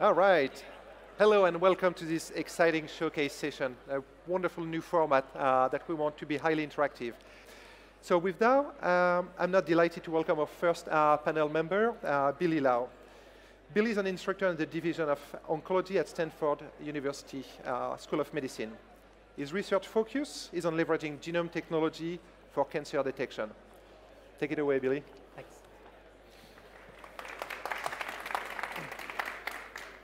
All right. Hello and welcome to this exciting showcase session, a wonderful new format uh, that we want to be highly interactive. So with that, um, I'm not delighted to welcome our first uh, panel member, uh, Billy Lau. Billy is an instructor in the Division of Oncology at Stanford University uh, School of Medicine. His research focus is on leveraging genome technology for cancer detection. Take it away, Billy.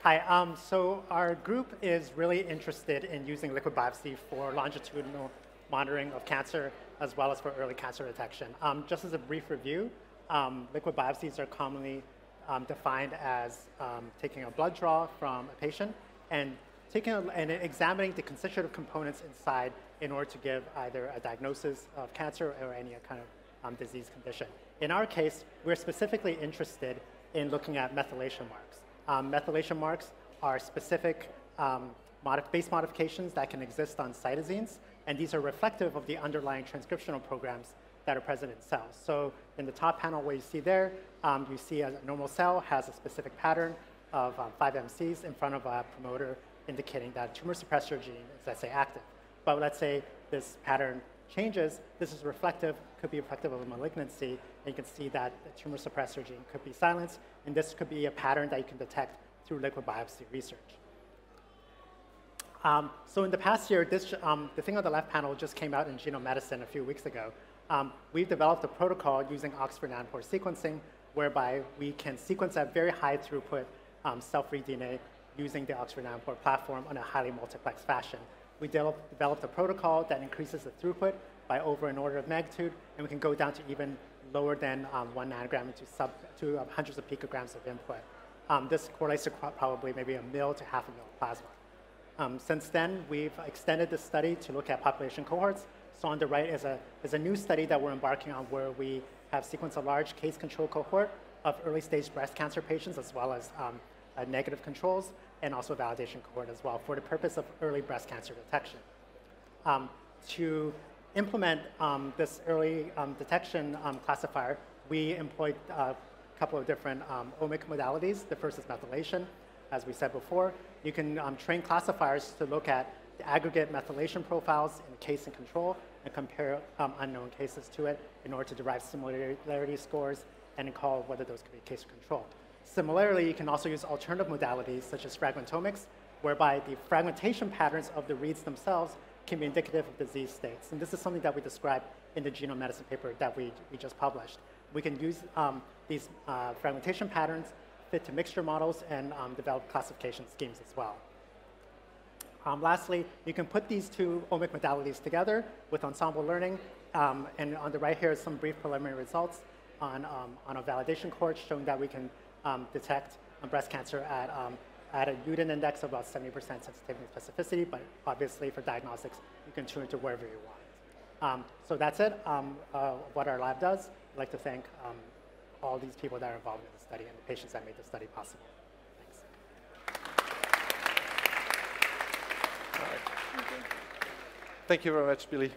Hi, um, so our group is really interested in using liquid biopsy for longitudinal monitoring of cancer as well as for early cancer detection. Um, just as a brief review, um, liquid biopsies are commonly um, defined as um, taking a blood draw from a patient and taking a, and examining the constitutive components inside in order to give either a diagnosis of cancer or any kind of um, disease condition. In our case, we're specifically interested in looking at methylation marks. Um, methylation marks are specific um, modif base modifications that can exist on cytosines, and these are reflective of the underlying transcriptional programs that are present in cells. So in the top panel, what you see there, um, you see a normal cell has a specific pattern of um, 5MCs in front of a promoter indicating that tumor suppressor gene is, let's say, active. But let's say this pattern changes, this is reflective, could be reflective of a malignancy, and you can see that the tumor suppressor gene could be silenced, and this could be a pattern that you can detect through liquid biopsy research. Um, so in the past year, this, um, the thing on the left panel just came out in Genome Medicine a few weeks ago. Um, we've developed a protocol using Oxford nanopore sequencing whereby we can sequence at very high throughput um, cell-free DNA using the Oxford nanopore platform on a highly multiplex fashion we developed a protocol that increases the throughput by over an order of magnitude, and we can go down to even lower than um, one nanogram into sub, to um, hundreds of picograms of input. Um, this correlates to probably maybe a mil to half a mil plasma. Um, since then, we've extended the study to look at population cohorts. So on the right is a, is a new study that we're embarking on where we have sequenced a large case control cohort of early stage breast cancer patients as well as um, uh, negative controls and also a validation cohort as well for the purpose of early breast cancer detection. Um, to implement um, this early um, detection um, classifier, we employed a couple of different um, omic modalities. The first is methylation. As we said before, you can um, train classifiers to look at the aggregate methylation profiles in case and control and compare unknown cases to it in order to derive similarity scores and call whether those could be case or control. Similarly, you can also use alternative modalities such as fragmentomics, whereby the fragmentation patterns of the reads themselves can be indicative of disease states. And this is something that we describe in the genome medicine paper that we, we just published. We can use um, these uh, fragmentation patterns, fit to mixture models, and um, develop classification schemes as well. Um, lastly, you can put these two omic modalities together with ensemble learning. Um, and on the right here is some brief preliminary results on, um, on a validation cohort showing that we can um, detect breast cancer at, um, at a Youden index of about 70% sensitivity and specificity, but obviously for diagnostics, you can tune it to wherever you want. Um, so that's it, um, uh, what our lab does. I'd like to thank um, all these people that are involved in the study and the patients that made the study possible. Thanks. Thank you very much, Billy.